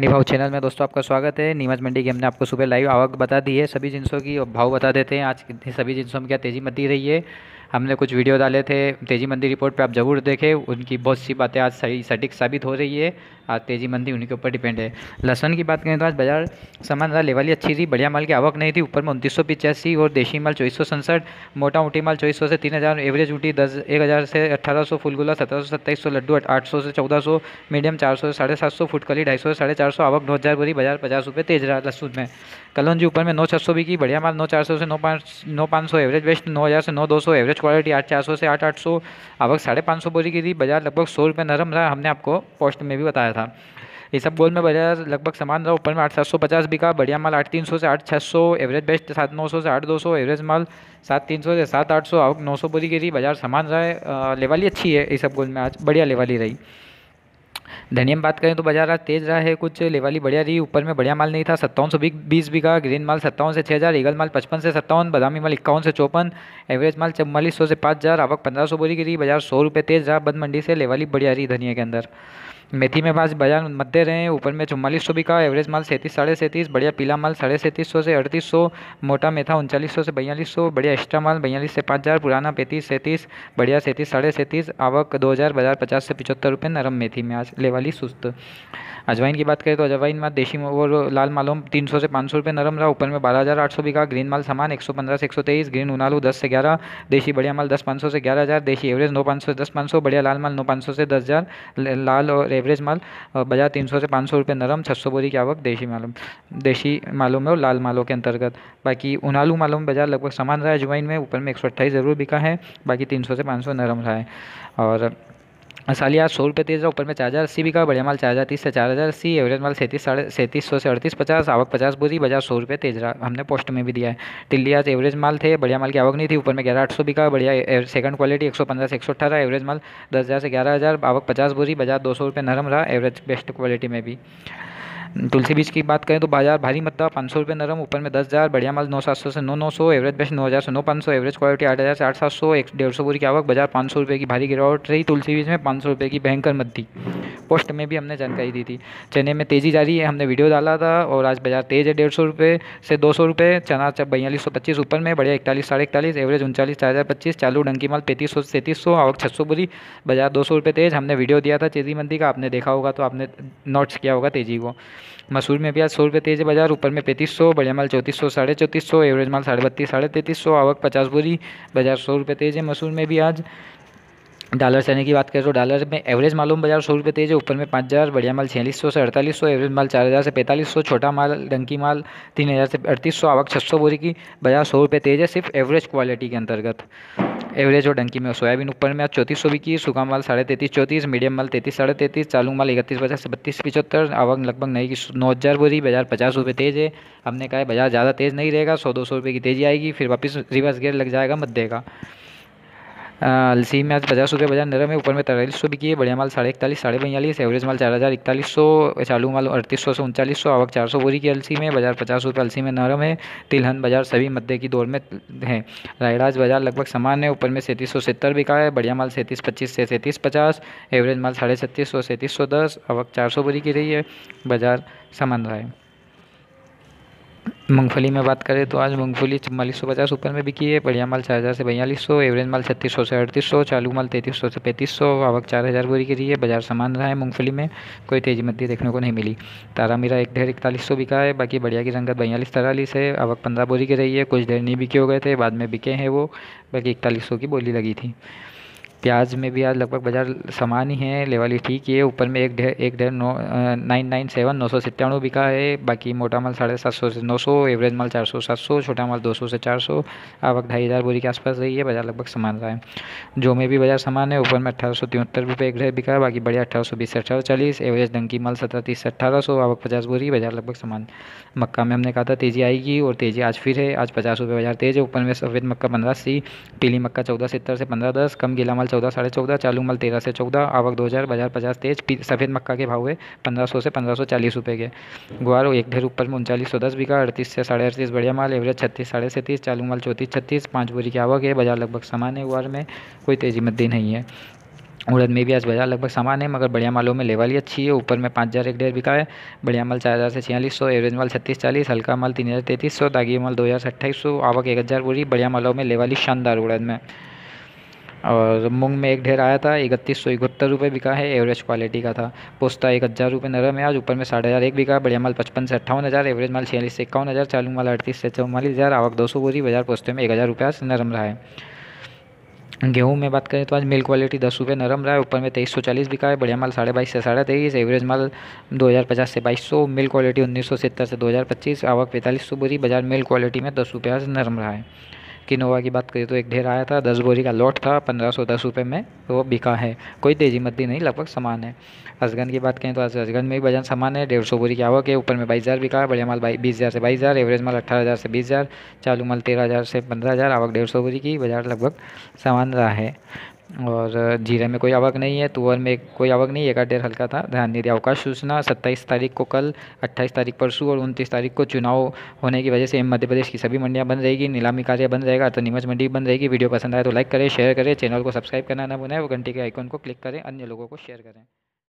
निभाव channel में। दोस्तों, आपका स्वागत है। नीमच मंडी की हमने आपको सुबह लाइव आवक बता दी है। सभी जिनसों की भाव बता देते हैं। आज सभी जिनसों में क्या तेज़ी मती रही है? हमने कुछ वीडियो डाले थे, तेज़ी मंदी रिपोर्ट पे आप ज़रूर देखें। उनकी बहुत सी बातें आज सही, सटीक साबित हो रही है। आज तेज़ी मंदी उनके ऊपर डिपेंड है। लहसन की बात करें तो आज बाज़ार सामान रहा, लेवल ही अच्छी थी, बढ़िया माल की आवक नहीं थी। ऊपर में उनतीस सौ और देशी माल चौबीस सौ मोटा मोटी माल चौबीस सौ से तीन हज़ार एवरेज उठी दस, एक हज़ार से अठारह सौ फुलगुला सत्रह सौ, सत्ताईस सौ, लड्डू आठ सौ से चौदह सौ, मीडियम चार सौ साढ़े सात सौ फुटकली ढाई सौ साढ़े चार सौ, आवक नौ हज़ार भरी बाज़ार पचास रुपये तेज रहा लहसुन में। कलौजी ऊपर में नौ छः सौ भी की बढ़िया माल नौ चार सौ से नौ पाँच नौ पाँच सौ एवरेज बेस्ट नौ हज़ार से नौ दो सौ एवरेज क्वालिटी आठ चार सौ से आठ आठ सौ आवक साढ़े पाँच सौ बोरी की थी। बाज़ार लगभग सौ रुपये नरम रहा हमने आपको पोस्ट में भी बताया था। ये सब गोल में बाज़ार लगभग समान रहा ऊपर में आठ, सात सौ पचास बिका, बढ़िया माल आठ, तीन सौ से आठ छः सौ एवरेज बेस्ट सात, नौ सौ से आठ, दो सौ एवरेज माल सात, तीन सौ से सात, आठ सौ आवक नौ सौ बोरी की थी। बाज़ार समान रहा है लेवाली अच्छी है, ये सब गोल में आज, बढ़िया लेवाली रही। धनिया में बात करें तो बाज़ार आज तेज रहा है। कुछ लेवाली बढ़िया रही, ऊपर में बढ़िया माल नहीं था। सत्तावन सौ बीस बीघा ग्रीन माल सत्तावन से छः हज़ार, ईगल माल पचपन से सत्तावन, बदामी माल इक्यावन से चौपन, एवरेज माल चौवालीस सौ से पाँच हज़ार, आवक पंद्रह सौ बोरी रही, बाज़ार सौ रुपये तेज रहा, बंद मंडी से लेवाली बढ़िया रही धनिया के अंदर। मेथी में पास बाज़ार मध्य रहे ऊपर में चौवालीस सौ बिका, एवरेज माल सैंतीस, साढ़े सैंतीस, बढ़िया पीला माल साढ़े सैंतीस सौ से अड़तीस सौ, मोटा मेथा उनचालीस सौ से बयालीस सौ, बढ़िया एक्स्ट्रा माल बयालीस से पाँच हज़ार, पुराना पैंतीस सैंतीस, बढ़िया सैंतीस, साढ़े सैंतीस, आवक दो हज़ार, बाज़ार पचास से पचहत्तर रुपये नरम मेथी में आज ले वाली सुस्त। अजवाइन की बात करें तो अजवाइन में देशी और लाल मालूम तीन सौ से पाँच सौ रुपये नरम रहा, ऊपर में बारह हज़ार आठ सौ बिका ग्रीन माल सामान, एक सौ पंद्रह से एक सौ तेईस, ग्रीन उनालू दस से ग्यारह, देशी बढ़िया माल दस पाँच सौ से ग्यारह हज़ार, देशी एवरेज नौ पाँच सौ, दस पाँच सौ, बढ़िया लाल माल नौ पाँच सौ से दस हज़ार लाल और एवरेज माल बाज़ार तीन सौ से पाँच सौ रुपये नरम छः सौ बोरी की आवक देशी मालूम देशी मालूम है और लाल मालों के अंतर्गत। बाकी उनालू मालूम बाज़ार लगभग समान रहा है अजवाइन में, ऊपर में एक सौ अट्ठाईस ज़रूर बिका है, बाकी तीन सौ से पाँच सौ नरम रहा है। और सालिया सौ रुपये तेज ऊपर में चार हज़ार अस्सी भी का बढ़िया माल चार हज़ार तीस से चार हज़ार अस्सी एवरेज माल सैंतीस, साढ़े सैंतीस सौ से अड़तीस पचास, आवक पचास बुरी, बाज़ार सौ रुपये तेज रहा, हमने पोस्ट में भी दिया है। टिल्ली आज एवरेज माल थे, बढ़िया माल की आवक नहीं थी, ऊपर में ग्यारह आठ सौ बिका का बढ़िया सेकंड क्वालिटी एक सौ पंद्रह से एक सौ अठारह एवरेज माल दस हज़ार से ग्यारह हज़ार, आवक पचास बुरी, बाज़ार दो सौ रुपये नरम रहा एवरेज बेस्ट क्वालिटी में भी। तुलसी बीज की बात करें तो बाज़ार भारी मत्ता, पाँच सौ रुपये नरम, ऊपर में दस हज़ार, बढ़िया माल नौ सात सौ से नौ नौ सौ, एवरेज बेस्ट नौ हज़ार से नौ पाँच सौ, एवरेज क्वालिटी आठ हज़ार से आठ सात सौ, एक डेढ़ सौ बोरी की आवक, बाज़ार पाँच सौ रुपये की भारी गिरावट रही, तुलसी बीज में पाँच सौ रुपये की भयंकर मद्दी। पोस्ट में भी हमने जानकारी दी थी। चने में तेज़ी जारी है, हमने वीडियो डाला था, और आज बाज़ार तेज़ है, डेढ़ सौ रुपये से दो सौ रुपये, चना बयालीस सौ पच्चीस, ऊपर में बढ़िया इकतालीस, साढ़े इकतालीस, एवरेज उनचालीस, चार हज़ार पच्चीस, चालू डंकी माल पैंतीस सौ से तैंतीस सौ, आवक छः सौ बोरी, बाज़ार दो सौ रुपये तेज़, हमने वीडियो दिया था, तेज़ी मंदी का, आपने देखा होगा तो आपने नोट्स किया होगा तेज़ी को। मसूर में भी आज सौ रुपये तेज बाज़ार, ऊपर में पैंतीस सौ, बढ़िया माल चौंतीस सौ, साढ़े चौंतीस सौ, एवरेज माल साढ़े बत्तीस, साढ़े तैंतीस सौ, आवक पचास बोरी, बाज़ार सौ रुपये तेज है। मसूर में भी आज डॉलर चने की बात करें तो डॉलर में एवरेज मालूम बाज़ार सौ रुपये तेज है। ऊपर में पाँच हज़ार, बढ़िया माल छियालीस सौ से अड़तालीस सौ एवरेज माल चार हज़ार से पैंतालीस सौ, छोटा माल, डंकी माल तीन हज़ार से अड़तीस सौ, आवक छः सौ बोरी की बाज़ार सौ रुपये तेज है। सिर्फ़ एवरेज क्वालिटी के अंतर्गत। एवरेज और डंकी में सोयाबीन ऊपर में आज चौंतीस सौ बिकी सूखा माल साढ़े तैतीस, चौंतीस, मीडियम माल तैतीस, साढ़े तैंतीस, चालू माल इकतीस पचास से बत्तीस, पिचहत्तर, आवक लगभग नहीं की नौ हज़ार बोरी, बाज़ार पचास रुपये तेज है। हमने कहा बाज़ार ज़्यादा तेज़ नहीं रहेगा, सौ, दो सौ रुपये की तेज़ी आएगी, फिर वापस रिवर्स गेयर लग जाएगा मध्य का। अलसी में आज पचास रुपये बाज़ार नरम है ऊपर में तैंतालीस सौ बिकी है, बढ़िया माल साढ़े इकतालीस, साढ़े बयालीस एवरेज माल चार हज़ार इकतालीस सौ, चालू माल अड़तीस सौ से उनचालीस सौ, आवक चार सौ बोरी की अलसी में, बाज़ार पचास रुपये अलसी में, नरम है, तिलहन बाज़ार सभी मध्य की दौड़ में है। रायडाज बाज़ार लगभग समान है, ऊपर में सैंतीस सौ सत्तर बिका है, बढ़िया माल सैंतीस पच्चीस से सैंतीस पचास एवरेज माल साढ़े छत्तीस सौ, सैंतीस सौ दस, आवक चार सौ बोरी की रही है, बाज़ार समान रहा है। मूंगफली में बात करें तो आज मूंगफली चवालीस सौ पचास, ऊपर में बिकी है, बढ़िया माल चार हज़ार से बयालीस सौ, एवरेज माल छत्तीस सौ से अड़तीस सौ, चालू माल तैंतीस सौ से पैंतीस सौ, आवक चार हज़ार बोरी की है, बाज़ार समान रहा है मूंगफली में, कोई तेज़ी मद्दी देखने को नहीं मिली। तारा मीरा एक ढेर इकतालीस सौ बिका है, बाकी बढ़िया की रंगत बयालीस तरालीस है, आवक पंद्रह बोरी की रही है, कुछ ढेर नहीं बिके हो गए थे, बाद में बिके हैं वो बाकी इकतालीस सौ की बोली लगी थी। प्याज में भी आज लगभग बाज़ार समान ही है, लेवल ही ठीक ही ऊपर में एक ढेर एक ढेर नौ नाइन नाइन सेवन, नौ सौ सत्तानवे बिका है। बाकी मोटा माल साढ़े सात सौ से नौ सौ, एवरेज माल चार सौ सात सौ, छोटा माल दो सौ से चार सौ। आवक ढाई हज़ार बोरी के आसपास रही है, बाज़ार लगभग समान रहा है। जो में भी बाज़ार समान है, ऊपर में अठारह सौ तिहत्तर रुपये एक ढेर बिका है, बाकी बढ़िया अठारह सौ बीस से अठारह चालीस, एवरेज डंकी माल सत्रह तीस से अट्ठारह सौ, आवक पचास बोरी, बाज़ार लगभग समान। मक्का में हमने कहा था तेज़ी आएगी और तेज़ी आज फिर है। आज पचास रुपये बाज़ार तेज़ है, ऊपर में सफ़ेद मक्का पंद्रह अस्सी, पीली मक्का चौदह सत्तर से पंद्रह दस, कम गीला माल चौदह, साढ़े चौदह, चालू माल तेरह से चौदह, आवक दो हज़ार, बाज़ार पचास, तेज सफ़ेद मक्का के भाव है पंद्रह सौ से पंद्रह सौ चालीस रुपये के। गुआर एक ढेर ऊपर में उनचालीस सौ दस बिका अड़तीस से साढ़े अड़तीस बढ़िया माल, एवरेज छत्तीस, साढ़े सैंतीस, चालू माल चौंतीस, छत्तीस, पाँच बोरी की आवक है, बाज़ार लगभग समान है, गुआर में कोई तेज़ी मद्दी नहीं है। उड़द में भी आज बाज़ार लगभग समान है, मगर बढ़िया मालों में लेवल अच्छी है, ऊपर में पाँच हज़ार, एक डेढ़ बिका है, बढ़िया माल चार हज़ार से छियालीस सौ, एवरेज माल छत्तीस चालीस, हल्का माल तीन हज़ार तैंतीस सौ दागी माल दो हज़ार अट्ठाईस सौ, आवक एक हज़ार पूरी बढ़िया मालों में लेवल शानदार उड़द में। और मूंग में एक ढेर आया था, इकतीस सौ इकहत्तर रुपये बिका है एवरेज क्वालिटी का था। पोस्ता एक हज़ार रुपये नरम है, आज ऊपर में साढ़े हज़ार एक बिका, बढ़िया माल पचपन से अट्ठावन हज़ार एवरेज माल छियालीस से इक्यावन हज़ार, चालू माल अड़तीस से चौवालीस हज़ार, आवक दो सौ बोरी, बाज़ार पोस्ते में एक हज़ार रुपया से नरम रहा है। गेहूँ में बात करें तो आज मिल क्वालिटी दस रुपये नरम रहा है, ऊपर में तेईस सौ चालीस बिका है, बढ़िया माल साढ़े बाईस से साढ़े तेईस एवरेज माल दो हज़ार पचास से बाईस सौ मिल क्वालिटी उन्नीस सौ सत्तर से दो हज़ार पच्चीस, आवक पैंतालीस सौ बोरी, बाज़ार मिल क्वालिटी में दस रुपया नरम रहा है। किनोवा की बात करें तो एक ढेर आया था, दस बोरी का लॉट था, पंद्रह सौ दस रुपये में तो बिका है। कोई तेज़ी मद्दी नहीं, लगभग समान है। असगन की बात करें तो असगन में भी वज़न समान है, डेढ़ सौ बोरी की आवक है, ऊपर में बाईस हज़ार बिका है बढ़िया माल बीस हज़ार से बाईस हज़ार, एवरेज माल अट्ठारह हज़ार से बीस हज़ार, चालू माल तेरह हज़ार से पंद्रह हज़ार, आवक डेढ़ सौ बोरी की, बाज़ार लगभग समान रहा है। और जीरे में कोई आवक नहीं है, तुअर में कोई आवक नहीं है, एक डेढ़ हल्का था। ध्यान नहीं दिया अवकाश सूचना सत्ताईस तारीख को कल, अट्ठाईस तारीख परसों और उनतीस तारीख को चुनाव होने की वजह से मध्य प्रदेश की सभी मंडियाँ बंद रहेगी, नीलामी कार्य बंद रहेगा तो नीमच मंडी बंद रहेगी। वीडियो पसंद आए तो लाइक करें, शेयर करें, चैनल को सब्सक्राइब करना ना बनाए वो घंटे के आइकन को क्लिक करें, अन्य लोगों को शेयर करें।